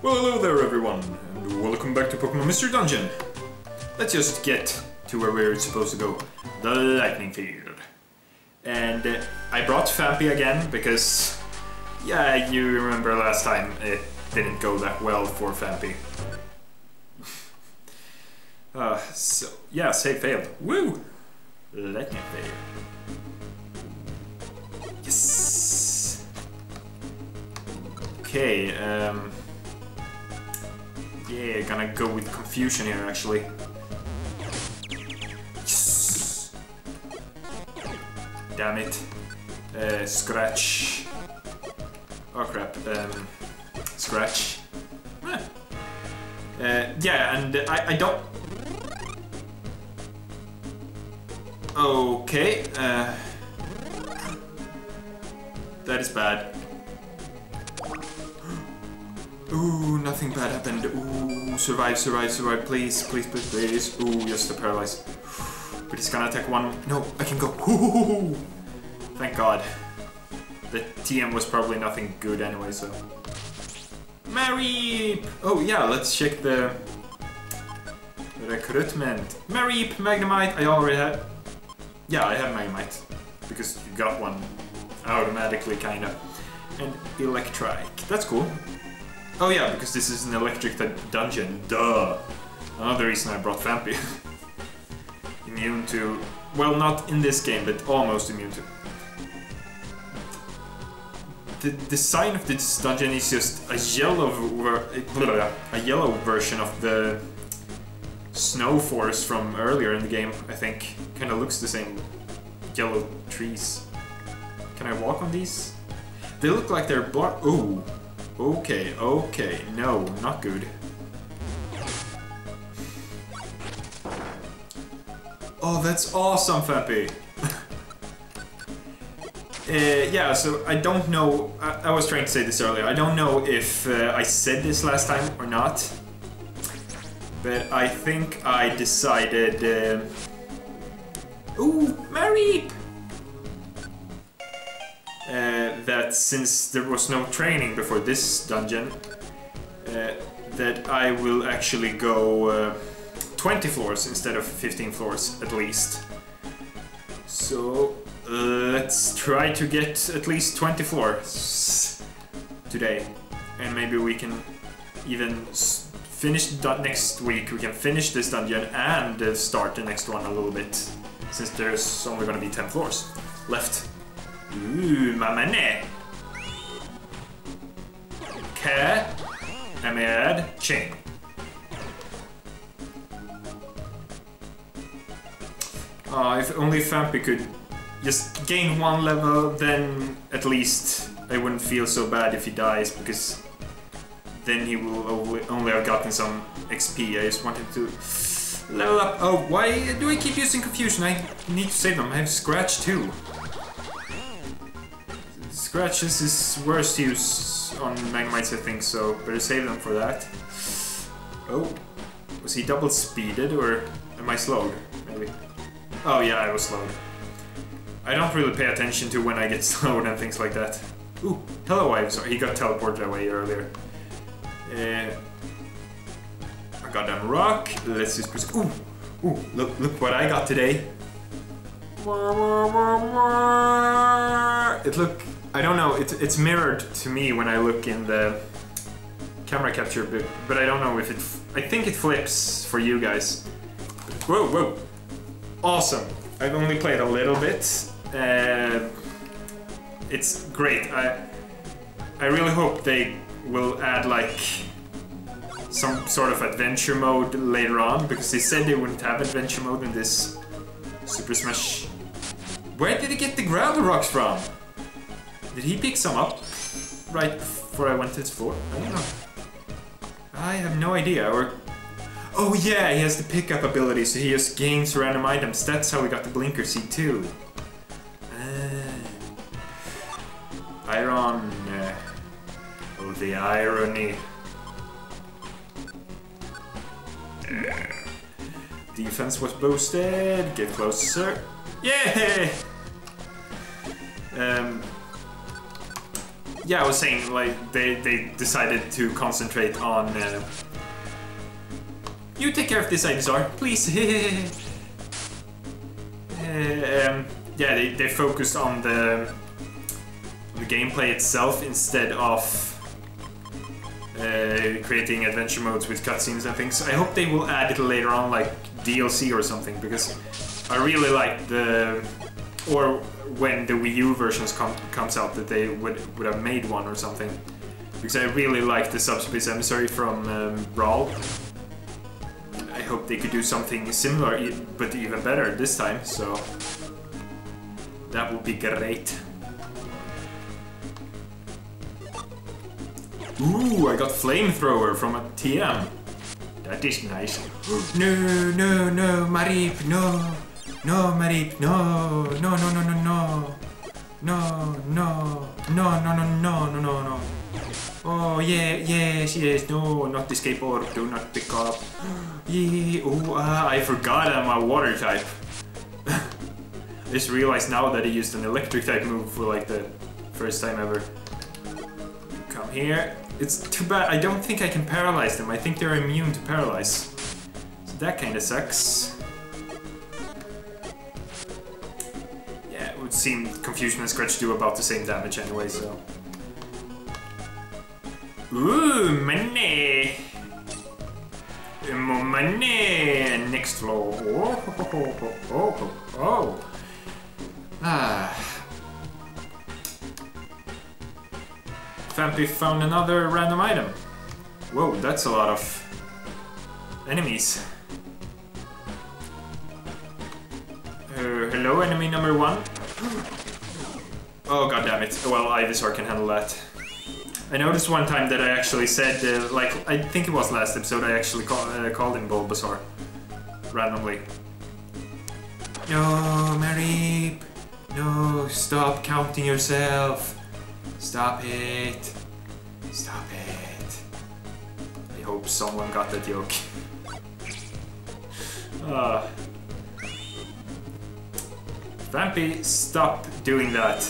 Well, hello there everyone, and welcome back to Pokemon Mystery Dungeon. Let's just get to where we're supposed to go, the Lightning Field. And uh, I brought Phanpy again because, yeah, you remember last time it didn't go that well for Phanpy. uh, so, yeah, save failed. Woo! Lightning Field. Yes! Okay, um... Yeah, gonna go with confusion here actually. Yes. Damn it. Uh, scratch. Oh crap. Um, scratch. Eh. Uh, yeah, and I, I don't. Okay. Uh, that is bad. Ooh, nothing bad happened. Ooh, survive, survive, survive, please, please, please, please. Ooh, just a paralyze. But he's gonna attack one. No, I can go. Ooh, thank God. The TM was probably nothing good anyway, so. Mareep! Oh yeah, let's check the recruitment. Mareep, Magnemite, I already have... Yeah, I have Magnemite. Because you got one automatically, kinda. And Electrike. That's cool. Oh yeah, because this is an electric dungeon. Duh. Another reason I brought Phanpy. immune to... Well, not in this game, but almost immune to... The design of this dungeon is just a yellow... a yellow version of the snow forest from earlier in the game, I think. Kinda looks the same. Yellow trees. Can I walk on these? They look like they're blocked. Ooh. Okay, okay. No, not good. Oh, that's awesome, Phanpy! uh, yeah, so I don't know... I, I, was trying to say this earlier. I don't know if uh, I said this last time or not. But I think I decided... Uh... Ooh, Mareep! That since there was no training before this dungeon, uh, that I will actually go uh, 20 floors instead of 15 floors at least. So let's try to get at least 20 floors today. And maybe we can even finish that next week. We can finish this dungeon and uh, start the next one a little bit. Since there's only gonna be 10 floors left. Ooh, mamane. Ke. Ahmed. Ching. Uh, if only Phanpy could just gain one level, then at least I wouldn't feel so bad if he dies, because then he will only have gotten some XP. I just wanted to level up. Oh, why do I keep using Confusion? I need to save them. I have Scratch too. Scratches is worst use on Magnemites, I think, so better save them for that. Oh, was he double speeded or am I slowed? Maybe. Oh yeah, I was slowed. I don't really pay attention to when I get slowed and things like that. Ooh, hello, i sorry, he got teleported away earlier. Uh, a goddamn rock. Let's just proceed. Ooh, ooh, look, look what I got today. It look I don't know, it's, it's mirrored to me when I look in the camera capture, but, but I don't know if it... I think it flips for you guys. Whoa, whoa. Awesome. I've only played a little bit. Uh, it's great. I, I really hope they will add like some sort of adventure mode later on, because they said they wouldn't have adventure mode in this Super Smash. Where did he get the gravel rocks from? Did he pick some up right before I went to his floor? I don't know. I have no idea, or... Oh yeah, he has the pickup ability, so he just gains random items. That's how we got the Blinker Seed too. Uh, Iron... Uh, oh, the irony. Defense was boosted. Get closer. Yeah! Um, yeah, I was saying like they they decided to concentrate on. Uh, you take care of this dinosaur, please. um, yeah, they, they focused on the the gameplay itself instead of uh, creating adventure modes with cutscenes and things. I hope they will add it later on, like DLC or something, because I really like the or when the Wii U versions com comes out that they would would have made one or something. Because I really like the Subspace Emissary from um. I hope they could do something similar, but even better this time. So that would be great. Ooh, I got flamethrower from a TM. That is nice. no, no, no, Mareep, no. No, Mareep, no. No, no, no, no, no. No, no, no, no, no, no, no, no, no. Oh, yeah, yes, yes, no, not the skateboard, do not pick up. Yeah, oh, ah, I forgot I'm a water type. I just realized now that he used an electric type move for like the first time ever. Come here. It's too bad. I don't think I can paralyze them. I think they're immune to paralyze. So that kind of sucks. Seem Confusion and Scratch do about the same damage anyway, so. Ooh, money! More money! Next floor. Oh, oh, oh, oh, oh. Ah. Phanpy found another random item. Whoa, that's a lot of enemies. Uh, hello, enemy number one. Oh god damn it. Well, Ivysaur can handle that. I noticed one time that I actually said, uh, like, I think it was last episode, I actually call, uh, called him Bulbasaur. Randomly. No, Mareep! No, stop counting yourself! Stop it! Stop it! I hope someone got that joke. Ah. Phanpy, stop doing that.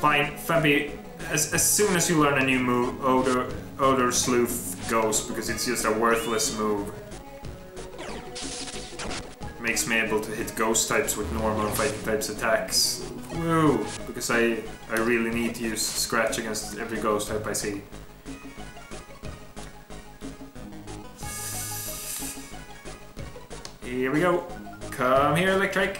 Fine, Phanpy, as, as soon as you learn a new move, Odor, Odor Sleuth goes, because it's just a worthless move. Makes me able to hit ghost types with normal fighting types attacks. Woo! Because I, I really need to use Scratch against every ghost type I see. Here we go. Come here, Electric.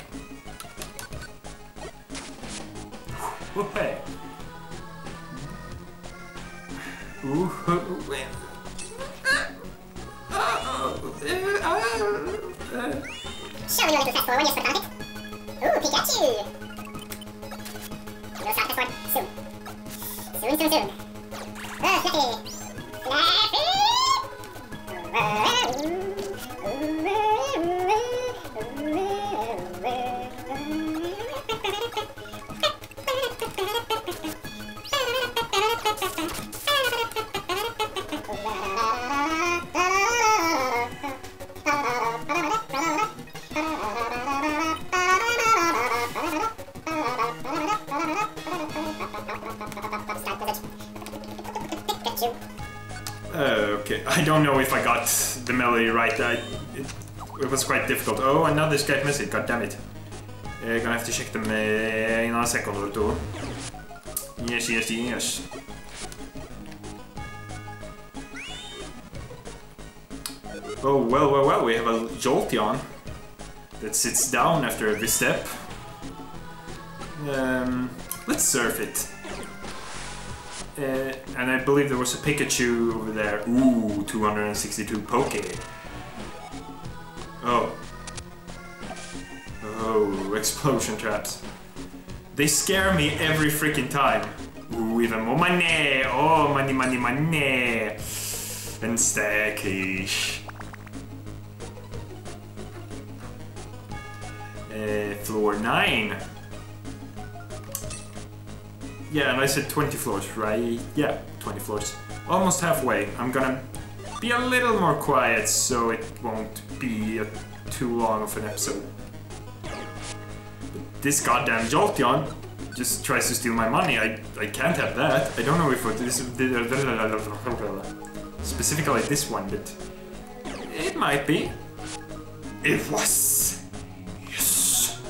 Ooh, Show me little forward, Ooh, Pikachu! No fast forward, soon. Soon, soon, soon. Oh, Flaaffy! Uh, okay, I don't know if I got the melody right. I, it, it was quite difficult. Oh, another Skype message. God damn it. Uh, gonna have to check them uh, in a second or two. Yes, yes, yes. Oh, well, well, well, we have a Jolteon that sits down after every step. Um, let's surf it. Uh, and I believe there was a Pikachu over there. Ooh, 262 Poke. Oh. Oh, explosion traps. They scare me every freaking time. Ooh, even more money. Oh, money, money, money. And stackish. Uh, floor 9. Yeah, and I said 20 floors, right? Yeah, 20 floors. Almost halfway. I'm gonna be a little more quiet so it won't be a, too long of an episode. But this goddamn Jolteon just tries to steal my money. I, I can't have that. I don't know if it is specifically this one, but it might be. It was. Yes.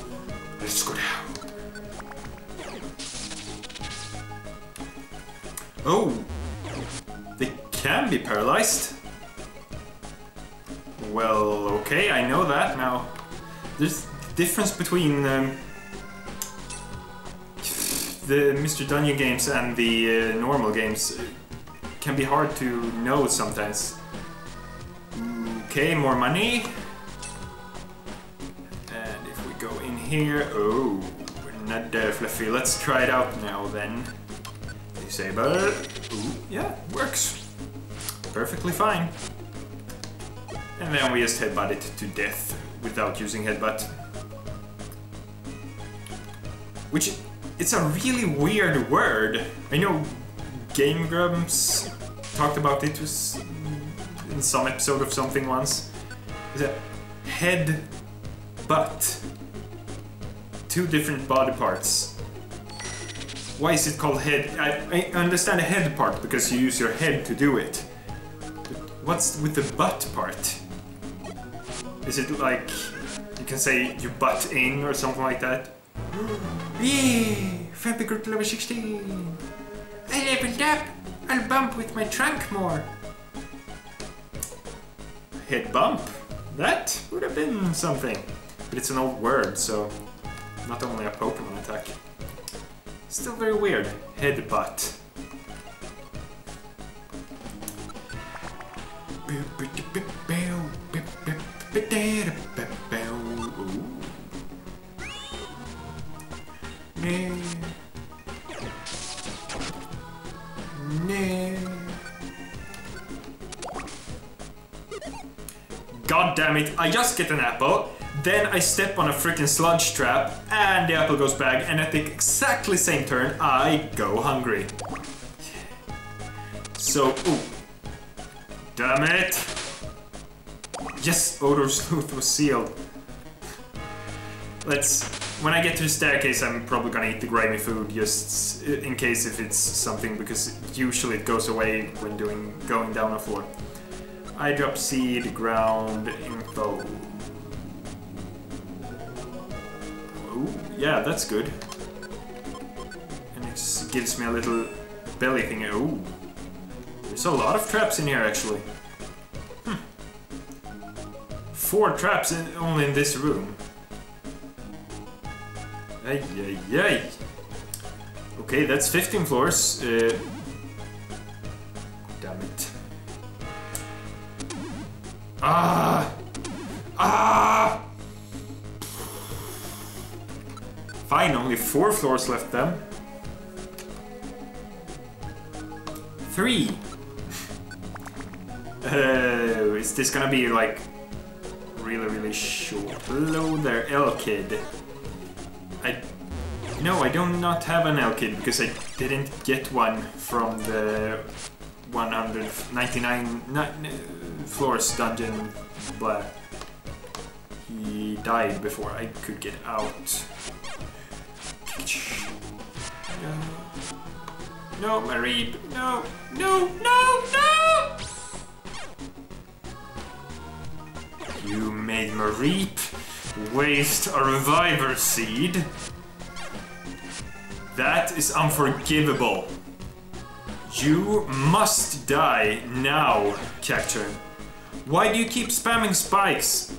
Let's go Oh, they can be paralyzed. Well, okay, I know that now. There's difference between um, the Mystery Dungeon games and the uh, normal games can be hard to know sometimes. Okay, more money. And if we go in here, oh, not there, Flaaffy. Let's try it out now then. Disable. Ooh, yeah, works. Perfectly fine. And then we just headbutt it to death without using headbutt. Which, it's a really weird word. I know Game Grumps talked about it was in some episode of something once. A head, butt. Two different body parts. Why is it called head? I, I understand the head part because you use your head to do it. But what's with the butt part? Is it like you can say you butt in or something like that? Yay! Family group level 16! I leveled up! I'll bump with my trunk more! Head bump? That would have been something. But it's an old word, so not only a Pokemon attack. Still very weird. Headbutt. God damn it, I just get an apple, then I step on a freaking sludge trap, and the apple goes back, and at the exactly same turn, I go hungry. So, ooh. Damn it! Yes, Odor Sleuth was sealed. Let's when I get to the staircase, I'm probably gonna eat the grimy food just in case if it's something, because usually it goes away when doing going down a floor. I drop seed, ground, info. Ooh, yeah, that's good. And it just gives me a little belly thing. Ooh, there's a lot of traps in here actually. Hmm. Four traps in, only in this room. Ay, ay, ay. Okay, that's 15 floors. Uh, damn it. Ah! Ah! Fine, only four floors left then. Three. Uh, is this gonna be like really, really short? Hello there, Elekid. I no, I do not have an Elekid because I didn't get one from the 199 floors dungeon. but He died before I could get out. No, Mareep, no, no, no, no! You made Mareep waste a reviver seed. That is unforgivable. You must die now, Cacturne. Why do you keep spamming spikes?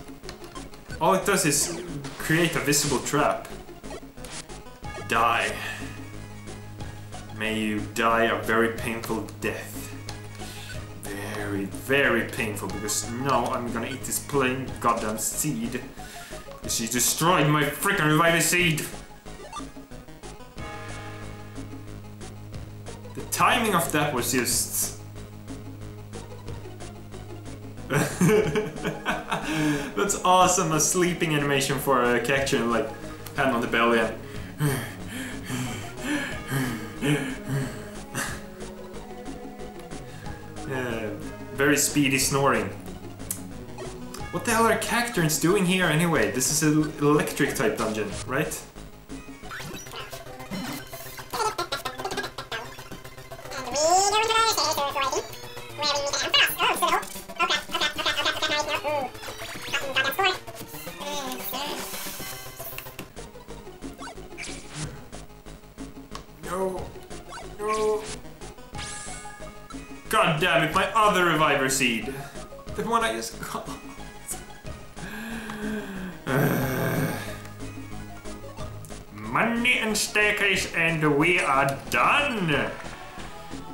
All it does is create a visible trap. Die. May you die a very painful death. Very, very painful because now I'm gonna eat this plain goddamn seed. She destroyed my freaking revival seed! The timing of that was just... That's awesome, a sleeping animation for a Cacturne, like hand on the belly and... uh, very speedy snoring. What the hell are Cacturnes doing here anyway? This is an electric type dungeon, right? God damn it, my other reviver seed. The one I just got. Money and staircase, and we are done.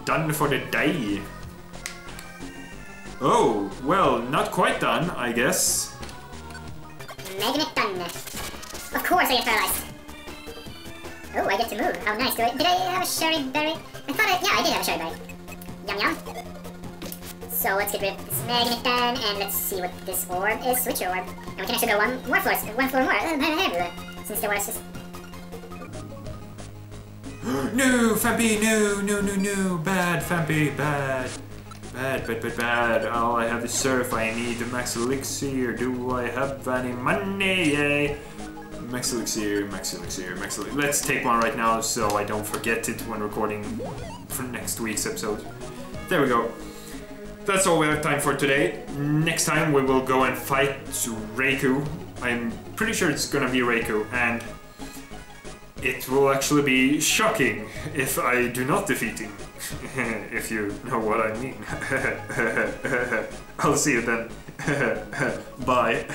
Done for the day. Oh, well, not quite done, I guess. Magneton. Of course I get paralyzed. Oh, I get to move. How nice. Do I, did I have a Cheri Berry? I thought I... Yeah, I did have a Cheri Berry. Yum yum. So let's get rid of this magnet then, and let's see what this orb is. Switcher orb. And we can actually go one more floor, one floor more. Since there was just... no, Phanpy, no, no, no, no, bad, Phanpy, bad. Bad, bad, bad, bad. All I have is surf. I need the max elixir. Do I have any money? Yay. Max elixir, max elixir, max elixir. Let's take one right now so I don't forget it when recording for next week's episode. There we go. That's all we have time for today. Next time we will go and fight Raikou. I'm pretty sure it's gonna be Raikou, and it will actually be shocking if I do not defeat him. if you know what I mean. I'll see you then. Bye.